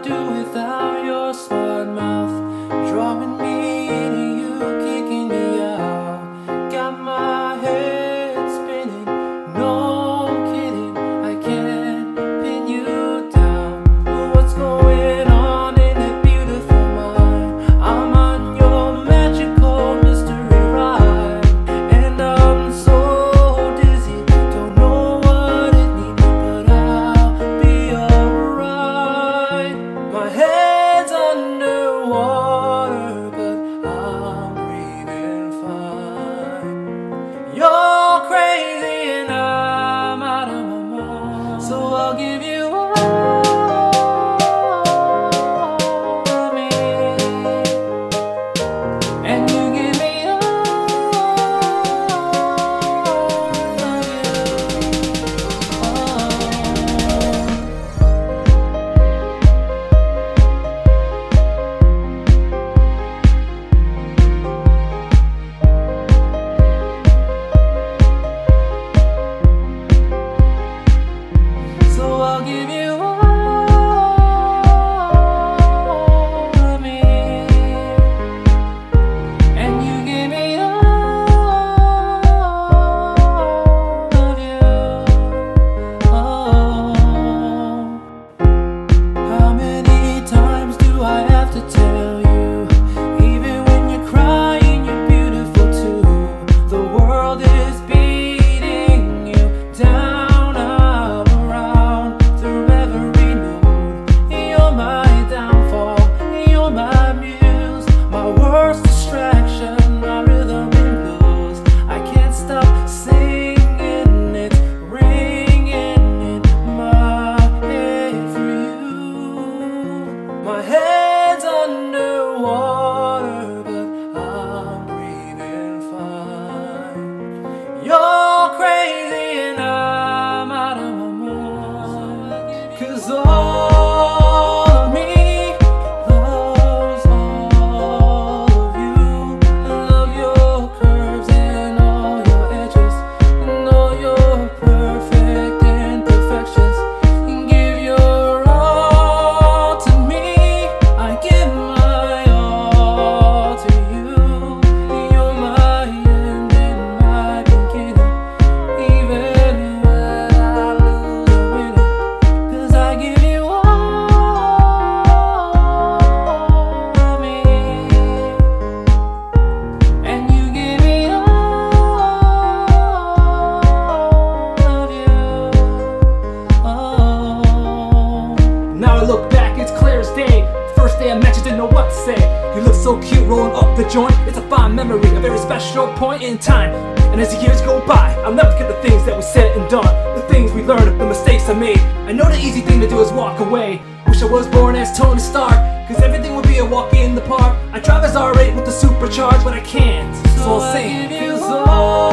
Do without your smart mouth drawing give you I'll give you 做 smoke the joint, it's a fine memory, a very special point in time. And as the years go by, I'll never forget the things that we said and done, the things we learned, the mistakes I made. I know the easy thing to do is walk away. Wish I was born as Tony Stark, cause everything would be a walk in the park. I drive as R8 with the supercharge, but I can't. So I'll sing.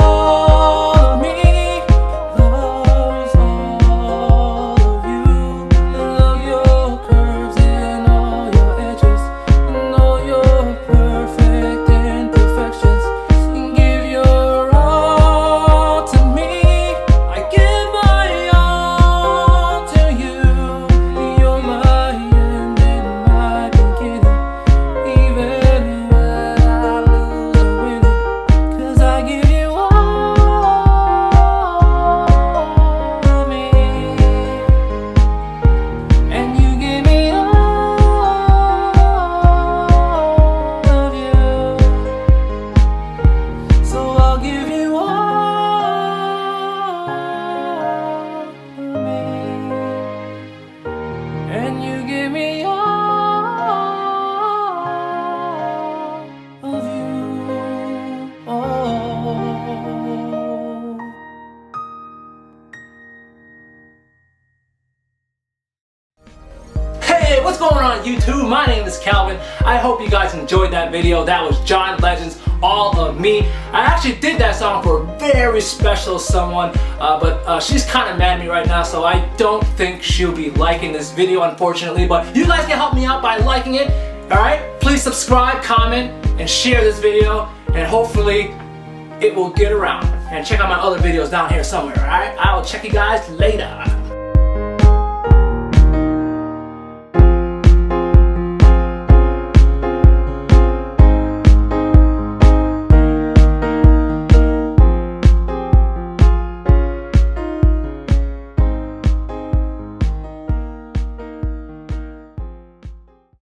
Going on YouTube? My name is Calvin. I hope you guys enjoyed that video. That was John Legend's All of Me. I actually did that song for a very special someone, uh, but uh, she's kind of mad at me right now, so I don't think she'll be liking this video, unfortunately. But you guys can help me out by liking it. Alright? Please subscribe, comment, and share this video, and hopefully it will get around. And check out my other videos down here somewhere, alright? I will check you guys later.